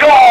Go!